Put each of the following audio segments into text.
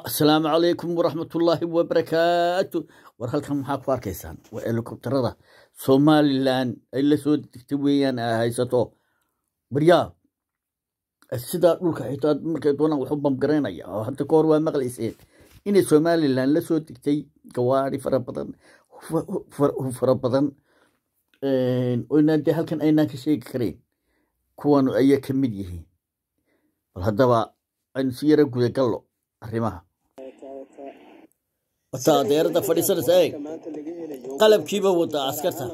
asalaamu calaykum waraxmatullaahi wabarakaatu. War halkan maxaa ku arkaysaan? Waa helikobtarada somalilan. Ay la soo degtay weeyaan a haysato. Baryaa sidaa dhulka xitaa markay doonaan waxu bamgaraynaya oo hadda ka hor waa maqlayseen inay somalilan la soo degtay gawaari fara badan fara badan. Oynaan dee halkan aynaan ka sheegi karayn kuwan ayaa ka mid yihiin. Bal haddaba aynu si yaro gudagallo arrimaha. Wataa deerada fadhiisanaysa eeg. Qalabkiiba wadaa askarta.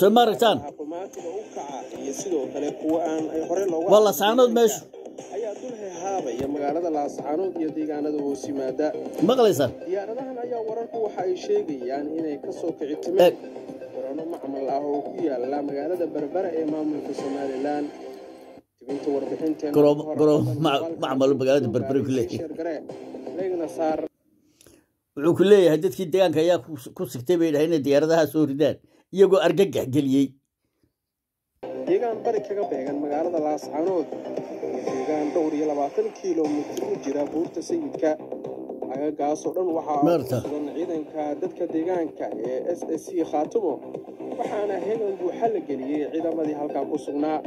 Soo ma aragtaan xumaatiga u kaca iyo sidoo kale kuwa aan ay hore looga waa laascaanood meeshu? Ayaa dul hehaabaya magaalada laascaanood iyo deegaanada hoos yimaada maqlaysaan diyaaradahan ayaa wararku waxa ay sheegayaan inay ka soo kici timeen garoono macmal ah oo ku yaalla magaalada berbera ee maamulka somalilan macmal ku magaalada Berbera ku gaaray leeyahay. Sheer Garee, leegna saar wuxuu ku leeyahay dadkii deegaanka ayaa ku- ku sigtay bay dhahay inay diyaaradaha soo ridaan iyagoo argagax geliyey deegaan bari kaga beegan magaalada laascaanood deegaan dhowr iyo labaatan kiilomitir u jira buurta sayidka agagaasoo dhan waxaa ku sugan ciidanka dadka deegaanka ee s s c khaatumo waxaana hegan buuxa la geliyey ciidamadii halkaa ku sugnaa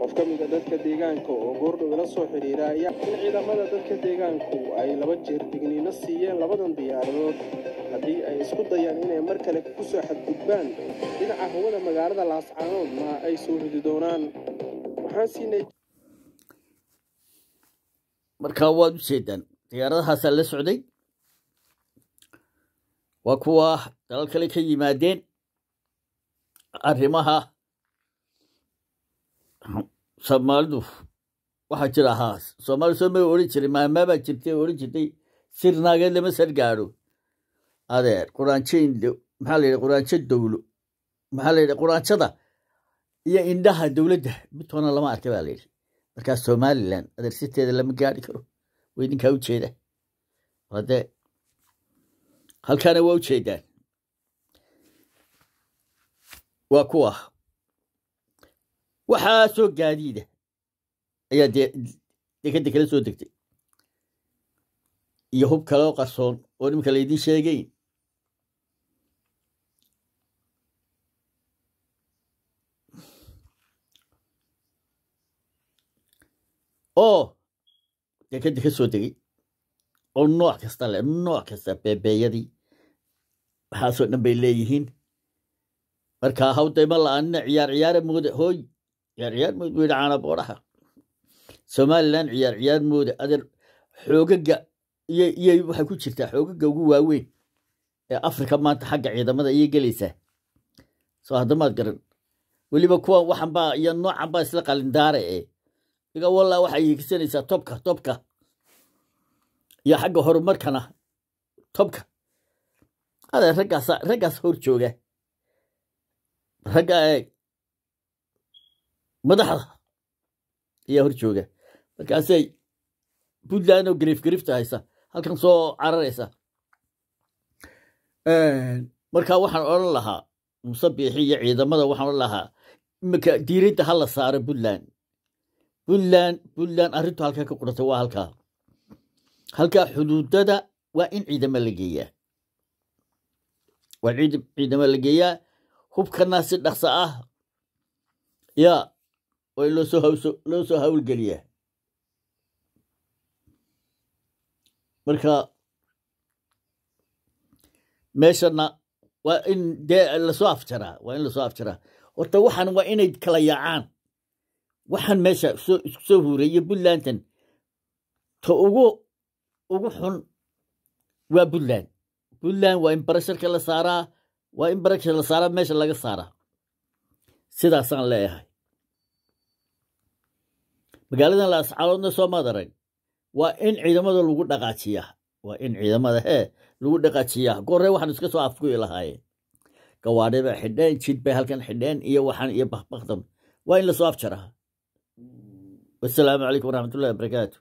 qof ka mida dadka deegaanka oo goordhow ila soo xidhiira ayaa in ciidamada dadka deegaanku ay laba jeer digniino siiyeen labadan diyaaradood haddii ay isku dayaan inay mar kale ku soo xadgudbaan dhinaca hawada magaalada laascaanood ma ay soo ridi doonaan? Waxaan siinay marka waad u jeedaan diyaaradahaasaa la socday waa kuwa dalal kale ka yimaadeen arrimaha soomaalidu waxaa jira haa soomaali soo ma odhan jiray maamaabaa jirtay odhan jirtay sir naageed lama sar gaadho adeer quraanjo indho maxaa la yidhi quraanjo dowlo maxaa la yidhi quraanjada iyo indhaha dowladda midtoona lama arka baa la yidhi. Markaa somalilan adeersiteeda lama gaadhi karo. Waa idinkaa u jeeda hadee halkaana waa u jeedaan waa kuwa waxaa soo gaadiida ayaa dee kala soo degtay. Iyo hub kaloo qarsoon oo nimanka laydiin sheegayn. Oo dekeda ka soo degay. Oo nooc kasta leh nooc kasta beebeeyadii. Waxaasoo dhan bay leeyihiin. Marka hawdayma la'aanina ciyaar ciyaara mooda hooy ciyaar ciyaar mood buu yidhi caana boodhaha somalilan ciyaar ciyaar mooda adeer xoogaga iyo iyo waxay ku jirtaa xoogaga ugu waaweyn ee afrika maanta xagga ciidamada ayay gelaysaa soo haddamaad garan weliba kuwan waxan iyo noocan baa isla qalindaare ee iga wallah waxay hiigsanaysaa tobka tobka. Iyo xagga horumarkana tobka. Adeer raggaas raggaas hor jooga. Ragga eeg madaxda ayaa hor jooga. Markaasay puntland oo gariif gariifta haysa halkan soo cararaysa. Marka waxaan odhan lahaa musabiixi iyo ciidamada waxaan odhan lahaa iminka diiradda ha la saaro puntland. Puntland puntland arrintu halkaa ka qurantay waa halkaa halkaa xuduudada waa in ciidamo la geeyaa. Waa ciid- ciidamo la geeyaa. Hubkana si dhaqso ah. Yaa in loosoo soo hawlgeliyaa marka meeshana waa in dee la soo afjaraa waa in la soo afjaraa horta waxaan waa inay kala yaacaan. Waxaan meesha soo isku soo huureeye puntlandan. Ta ugu ugu xun waa puntland. Puntland waa in barasharka la saaraa waa in barashar la saaraa meesha laga saaraa. Sidaasaan leeyahay magaaladan laascaaloodna soo madarag waa in ciidamada lagu dhaqaajiyaa. Waa in ciidamada hee lagu dhaqaajiyaa. Gorre waxaan iska soo afkuyi lahaayeen. Gawaadhi bay xidheen jid bay halkan xidheen iyo waxaan iyo bakbakdan waa in la soo afjaraa wasalaamu calaykum waraxmatullahi wabarakaatu